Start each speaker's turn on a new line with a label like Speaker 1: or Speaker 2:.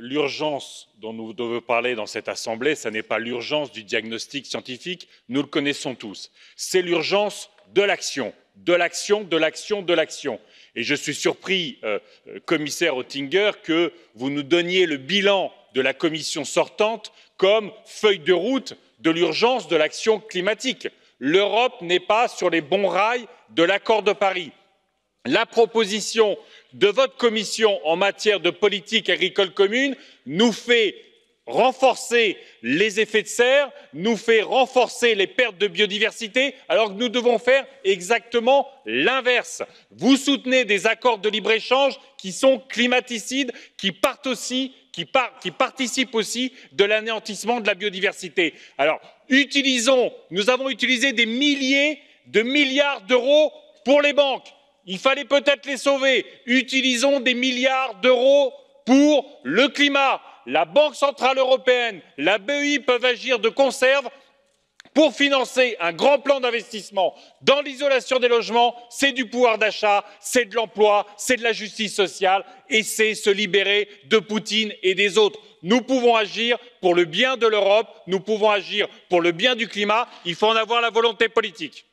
Speaker 1: L'urgence dont nous devons parler dans cette Assemblée, ce n'est pas l'urgence du diagnostic scientifique, nous le connaissons tous, c'est l'urgence de l'action, de l'action, de l'action, de l'action. Et je suis surpris, euh, euh, commissaire Oettinger, que vous nous donniez le bilan de la Commission sortante comme feuille de route de l'urgence de l'action climatique. L'Europe n'est pas sur les bons rails de l'accord de Paris la proposition de votre commission en matière de politique agricole commune nous fait renforcer les effets de serre nous fait renforcer les pertes de biodiversité alors que nous devons faire exactement l'inverse. vous soutenez des accords de libre échange qui sont climaticides qui, qui participent aussi de l'anéantissement de la biodiversité. alors utilisons nous avons utilisé des milliers de milliards d'euros pour les banques il fallait peut être les sauver. Utilisons des milliards d'euros pour le climat. La Banque centrale européenne, la BEI peuvent agir de conserve pour financer un grand plan d'investissement dans l'isolation des logements. C'est du pouvoir d'achat, c'est de l'emploi, c'est de la justice sociale et c'est se libérer de Poutine et des autres. Nous pouvons agir pour le bien de l'Europe, nous pouvons agir pour le bien du climat. Il faut en avoir la volonté politique.